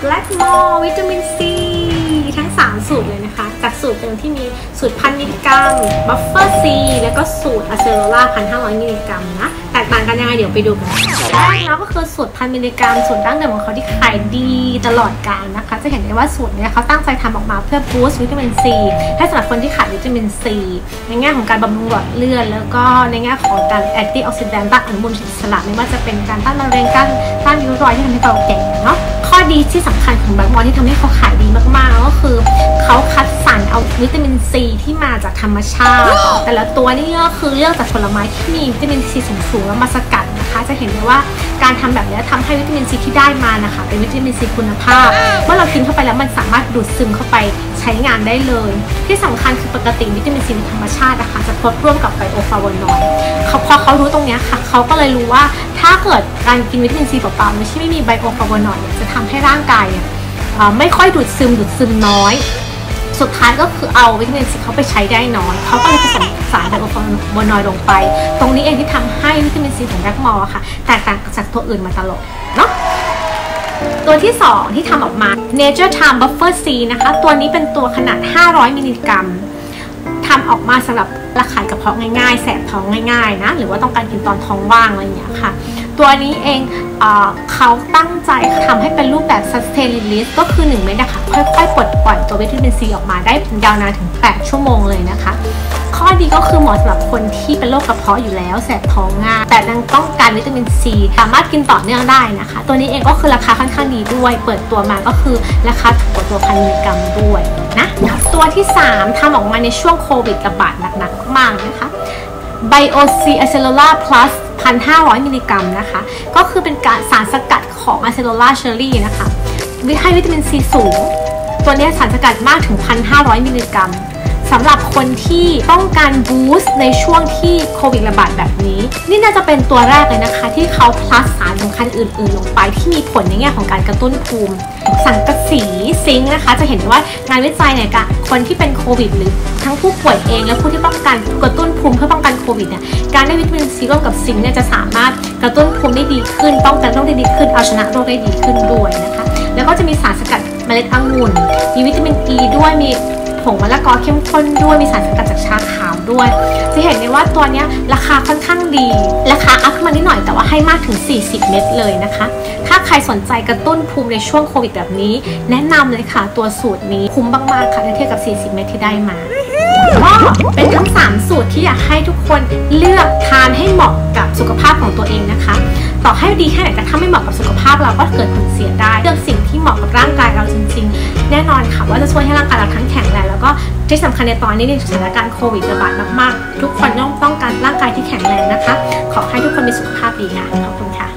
Blackmores วิตามินซีทั้ง 3 สูตรเลยนะคะ จากสูตรเดิมที่มีสูตรพันมิลลิกรัม Buffer C แล้วก็สูตร acerola พันห้าร้อยมิลลิกรัมนะ แตกต่างกันยังไงเดี๋ยวไปดูกันแรกแล้วก็คือสูตรพันมิลลิกรัมสูตรดั้งเดิมของเขาที่ขายดีตลอดกาลนะคะ จะเห็นได้ว่าสูตรเนี้ยเขาตั้งใจทำออกมาเพื่อ boost วิตามินซีให้สำหรับคนที่ขาดวิตามินซีในแง่ของการบำรุงหลอดเลือดแล้วก็ในแง่ของการ antioxidant ต้านอนุมูลอิสระไม่ว่าจะเป็นการต้านมะเร็งต้านต้านริ้วรอยที่ทำให้เราแก่เนาะ ดีที่สำคัญของ Blackmores ที่ทำให้เขาขายดีมากๆ ก็คือเขาคัดสรรเอาวิตามินซีที่มาจากธรรมชาติ แต่ละตัวนี่ก็คือเลือกจากผลไม้ที่มีวิตามินซีสูงๆแล้วมาสกัดนะคะ จะเห็นได้ว่าการทำแบบนี้ทำให้วิตามินซีที่ได้มานะคะ เป็นวิตามินซีคุณภาพ เมื่อเรากินเข้าไปแล้วมันสามารถดูดซึมเข้าไปใช้งานได้เลย ที่สำคัญคือปกติวิตามินซีในธรรมชาตินะคะจะพบร่วมกับไบโอฟลาโวนอยด์เขาพอเขารู้ตรงเนี้ยค่ะเขาก็เลยรู้ว่า ถ้าเกิดการกินวิตามินซีเปล่าๆไม่ใช่ไม่มีไบโอฟลาโวนอยด์เนี่ยจะทำให้ร่างกายไม่ค่อยดูดซึมดูดซึมน้อย สุดท้ายก็คือเอาวิตามินซีเขาไปใช้ได้น้อยเขาก็เลยผสมสารไบโอฟลาโวนอยด์ลงไป ตรงนี้เองที่ทำให้วิตามินซีของ Blackmores ค่ะแตกต่างจากตัวอื่นมาตลอดเนาะตัวที่ 2 ที่ทำออกมา Nature Time Buffer C นะคะ ตัวนี้เป็นตัวขนาด 500 มิลลิกรัม ทำออกมาสำหรับระคายกระเพาะง่ายๆ แสบท้องง่ายๆนะหรือว่าต้องการกินตอนท้องว่างอะไรอย่างเงี้ยค่ะ ตัวนี้เองเอเขาตั้งใจทำให้เป็นรูปแบบ sustain release ก็คือ 1 เม็ดนะคะค่อยๆปลดปล่อยตัววิตามินซีออกมาได้ยาวนานถึง 8 ชั่วโมงเลยนะคะ ข้อดีก็คือเหมาะสำหรับคนที่เป็นโรคกระเพาะอยู่แล้วแสบท้องง่ายแต่ยังต้องการวิตามินซีสามารถกินต่อเนื่องได้นะคะ ตัวนี้เองก็คือราคาค่อนข้างดีด้วย เปิดตัวมาก็คือราคาถูกกว่าตัวพันมิลลิกรัมด้วยนะ ตัวที่ 3ทำออกมาในช่วงโควิดระบาดหนักๆมากนะคะ Bio C Acerola Plus 1,500 มิลลิกรัมนะคะ ก็คือเป็นการสารสกัดของ Acerola Cherry นะคะวิให้วิตามินซีสูง ตัวนี้สารสกัดมากถึง 1,500 มิลลิกรัม สำหรับคนที่ต้องการ boost ในช่วงที่โควิดระบาดแบบนี้ นี่น่าจะเป็นตัวแรกเลยนะคะ ที่เขา plus สารสำคัญอื่น ๆ ลงไปที่มีผลในแง่ของการกระตุ้นภูมิ สังกะสีซิงค์นะคะ จะเห็นได้ว่างานวิจัยเนี่ยกับคนที่เป็นโควิดหรือทั้งผู้ป่วยเองและผู้ที่ต้องการกระตุ้นภูมิเพื่อป้องกันโควิดเนี่ยการได้วิตามินซีร่วมกับซิงค์เนี่ยจะสามารถกระตุ้นภูมิได้ดีขึ้น ป้องกันโรคได้ดีขึ้นเอาชนะโรคได้ดีขึ้นด้วยนะคะ แล้วก็จะมีสารสกัดเมล็ดองุ่นมีวิตามินอีด้วยมี งมะละกอเข้มข้นด้วยมีสารสกัดจากชาขาวด้วย จะเห็นได้ว่าตัวนี้ราคาค่อนข้างดี ราคาอัพมานิดหน่อยแต่ว่าให้มากถึง 40 เม็ดเลยนะคะ ถ้าใครสนใจกระตุ้นภูมิในช่วงโควิดแบบนี้ แนะนำเลยค่ะตัวสูตรนี้คุ้มมากๆค่ะเทียบกับ 40 เม็ดที่ได้มา ก็เป็นทั้ง 3 สูตรที่อยากให้ทุกคนเลือกทานให้เหมาะกับสุขภาพของตัวเองนะคะ ต่อให้ดีแค่ไหนแต่ถ้าไม่เหมาะกับสุขภาพเราก็เกิดผลเสียได้ เลือกสิ่งที่เหมาะกับร่างกายเราจริง ๆ แน่นอนค่ะว่าจะช่วยให้ร่างกายเราทั้งแข็งแรงแล้วก็ที่สำคัญในตอนนี้ในสถานการณ์โควิดระบาดมากๆ ทุกคนต้องต้องการร่างกายที่แข็งแรงนะคะ ขอให้ทุกคนมีสุขภาพดีค่ะขอบคุณค่ะ